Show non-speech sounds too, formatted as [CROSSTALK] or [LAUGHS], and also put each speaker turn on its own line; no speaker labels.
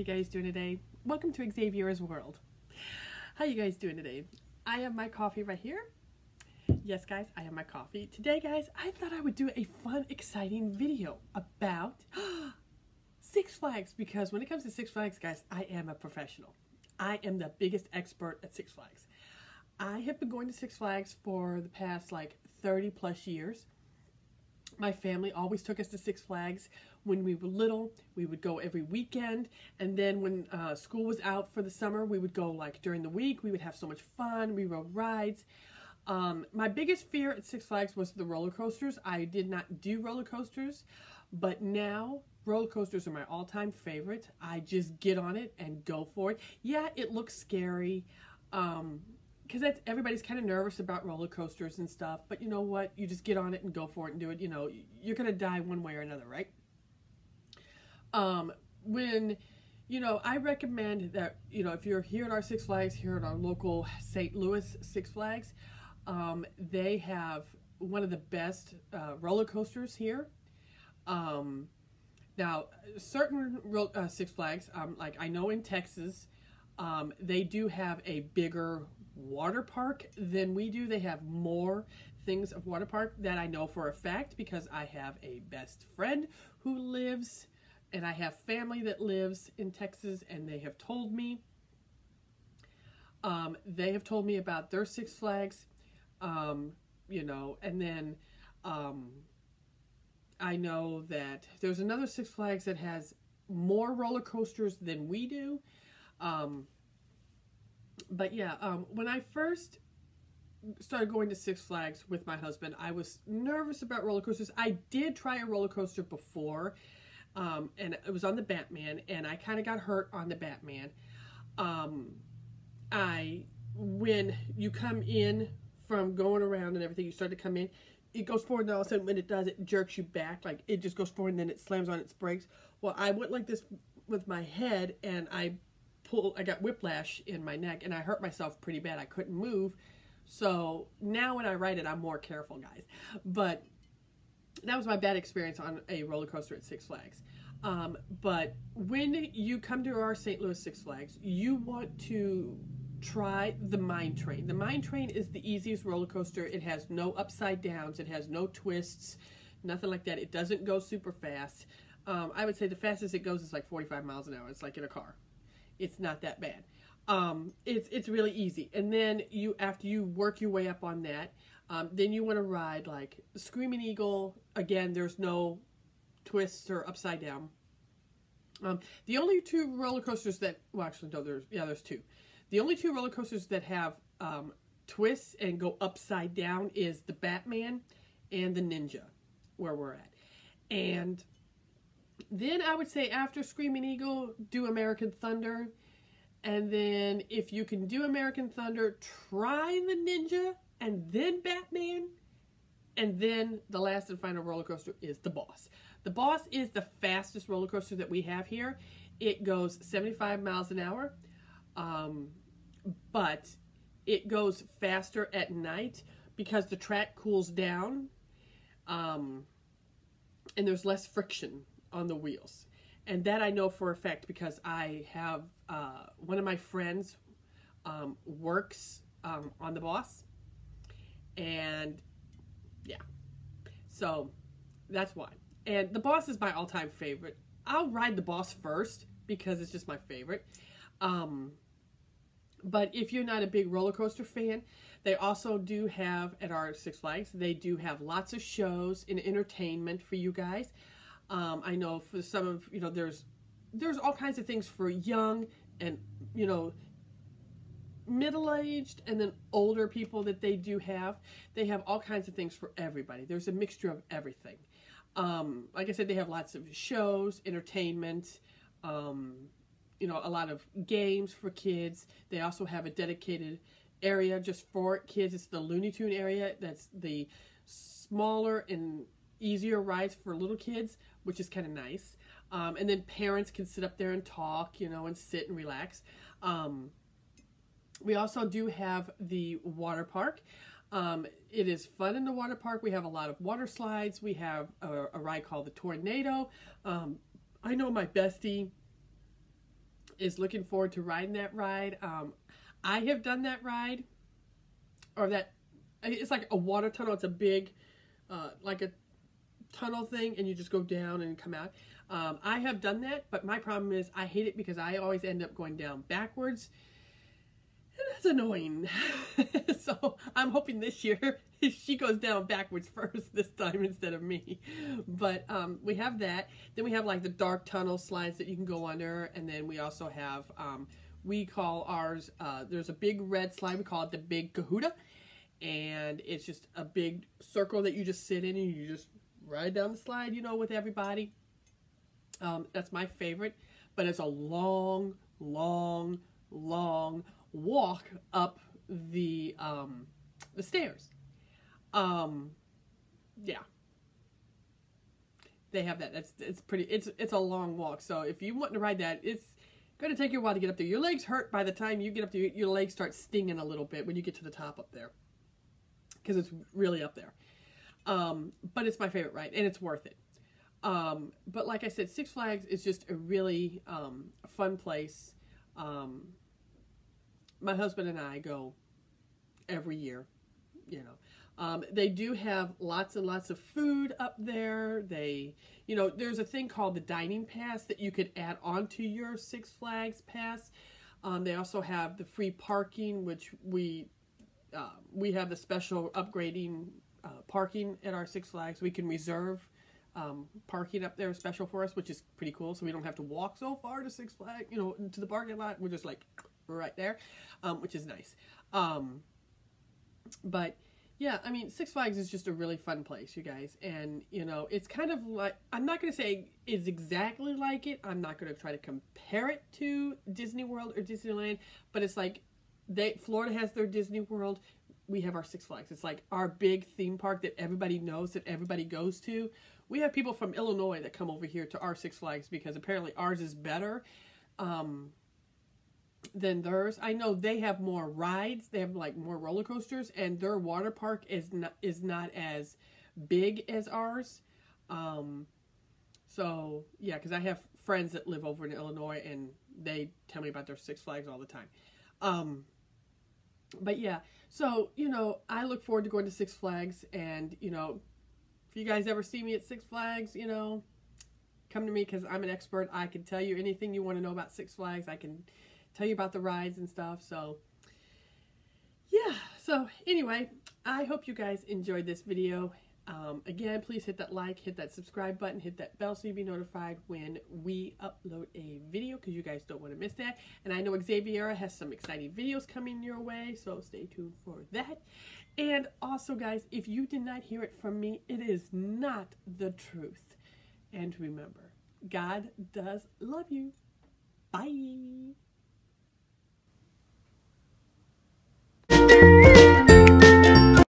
you guys doing today? Welcome to Xaviera's World. How you guys doing today? I have my coffee right here. Yes, guys, I have my coffee. Today, guys, I thought I would do a fun, exciting video about [GASPS] Six Flags because when it comes to Six Flags, guys, I am a professional. I am the biggest expert at Six Flags. I have been going to Six Flags for the past like 30 plus years. My family always took us to Six Flags when we were little. We would go every weekend. And then when uh, school was out for the summer, we would go like during the week. We would have so much fun. We rode rides. Um, my biggest fear at Six Flags was the roller coasters. I did not do roller coasters, but now roller coasters are my all-time favorite. I just get on it and go for it. Yeah, it looks scary. Um, because everybody's kind of nervous about roller coasters and stuff but you know what you just get on it and go for it and do it you know you're gonna die one way or another right um when you know i recommend that you know if you're here at our six flags here at our local st louis six flags um, they have one of the best uh, roller coasters here um, now certain uh, six flags um, like i know in texas um, they do have a bigger water park than we do. They have more things of water park that I know for a fact because I have a best friend who lives and I have family that lives in Texas and they have told me um, they have told me about their Six Flags, um, you know, and then um, I know that there's another Six Flags that has more roller coasters than we do. Um, but yeah, um, when I first started going to Six Flags with my husband, I was nervous about roller coasters. I did try a roller coaster before, um, and it was on the Batman, and I kind of got hurt on the Batman. Um, I, when you come in from going around and everything, you start to come in, it goes forward, and all of a sudden, when it does, it jerks you back. Like it just goes forward, and then it slams on its brakes. Well, I went like this with my head, and I pull, I got whiplash in my neck and I hurt myself pretty bad. I couldn't move. So now when I ride it, I'm more careful, guys. But that was my bad experience on a roller coaster at Six Flags. Um, but when you come to our St. Louis Six Flags, you want to try the Mine Train. The Mine Train is the easiest roller coaster. It has no upside downs. It has no twists, nothing like that. It doesn't go super fast. Um, I would say the fastest it goes is like 45 miles an hour. It's like in a car it's not that bad. Um, it's it's really easy. And then you after you work your way up on that, um, then you want to ride like Screaming Eagle. Again, there's no twists or upside down. Um, the only two roller coasters that well actually no there's yeah there's two. The only two roller coasters that have um, twists and go upside down is the Batman and the Ninja, where we're at. And then I would say after Screaming Eagle, do American Thunder. And then if you can do American Thunder, try the Ninja and then Batman. And then the last and final roller coaster is the Boss. The Boss is the fastest roller coaster that we have here. It goes 75 miles an hour, um, but it goes faster at night because the track cools down um, and there's less friction on the wheels. And that I know for a fact because I have uh, one of my friends um, works um, on the boss. And yeah, so that's why. And the boss is my all time favorite. I'll ride the boss first because it's just my favorite. Um, but if you're not a big roller coaster fan, they also do have at our Six Flags, they do have lots of shows and entertainment for you guys. Um, I know for some of you know there's there's all kinds of things for young and you know middle aged and then older people that they do have. They have all kinds of things for everybody. There's a mixture of everything. Um, like I said, they have lots of shows, entertainment, um, you know, a lot of games for kids. They also have a dedicated area just for kids. It's the Looney Tune area. That's the smaller and easier rides for little kids, which is kind of nice. Um, and then parents can sit up there and talk, you know, and sit and relax. Um, we also do have the water park. Um, it is fun in the water park. We have a lot of water slides. We have a, a ride called the Tornado. Um, I know my bestie is looking forward to riding that ride. Um, I have done that ride, or that it's like a water tunnel. It's a big, uh, like a tunnel thing, and you just go down and come out. Um, I have done that, but my problem is I hate it because I always end up going down backwards. That's annoying. [LAUGHS] so I'm hoping this year [LAUGHS] she goes down backwards first this time instead of me. But um, we have that. Then we have like the dark tunnel slides that you can go under. And then we also have, um, we call ours, uh, there's a big red slide. We call it the Big Kahuna. And it's just a big circle that you just sit in and you just ride down the slide, you know, with everybody. Um, that's my favorite. But it's a long, long, long walk up the um, the stairs. Um, yeah, they have that. That's it's pretty. It's it's a long walk. So if you want to ride that, it's going to take you a while to get up there. Your legs hurt by the time you get up there. Your legs start stinging a little bit when you get to the top up there because it's really up there. Um, but it's my favorite ride, and it's worth it. Um, but like I said, Six Flags is just a really um, fun place. Um, my husband and I go every year, you know. Um, they do have lots and lots of food up there. They, you know, there's a thing called the dining pass that you could add onto your Six Flags pass. Um, they also have the free parking, which we uh, we have the special upgrading uh, parking at our Six Flags. We can reserve um, parking up there special for us, which is pretty cool. So we don't have to walk so far to Six Flags, you know, to the parking lot. We're just like right there, um, which is nice. Um, but yeah, I mean, Six Flags is just a really fun place, you guys. And, you know, it's kind of like, I'm not going to say it's exactly like it. I'm not going to try to compare it to Disney World or Disneyland, but it's like they Florida has their Disney World. We have our Six Flags. It's like our big theme park that everybody knows, that everybody goes to. We have people from Illinois that come over here to our Six Flags because apparently ours is better. Um, than theirs. I know they have more rides. They have like more roller coasters, and their water park is not is not as big as ours. Um, so yeah, because I have friends that live over in Illinois, and they tell me about their Six Flags all the time. Um, but yeah, so you know, I look forward to going to Six Flags, and you know, if you guys ever see me at Six Flags, you know, come to me because I'm an expert. I can tell you anything you want to know about Six Flags. I can tell you about the rides and stuff. So yeah, so anyway, I hope you guys enjoyed this video. Um, again, please hit that like, hit that subscribe button, hit that bell so you be notified when we upload a video because you guys don't want to miss that. And I know Xaviera has some exciting videos coming your way, so stay tuned for that. And also, guys, if you did not hear it from me, it is not the truth. And remember, God does love you. Bye.